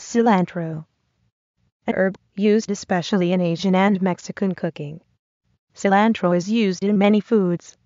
Cilantro. an herb used especially in Asian and Mexican cooking. Cilantro is used in many foods,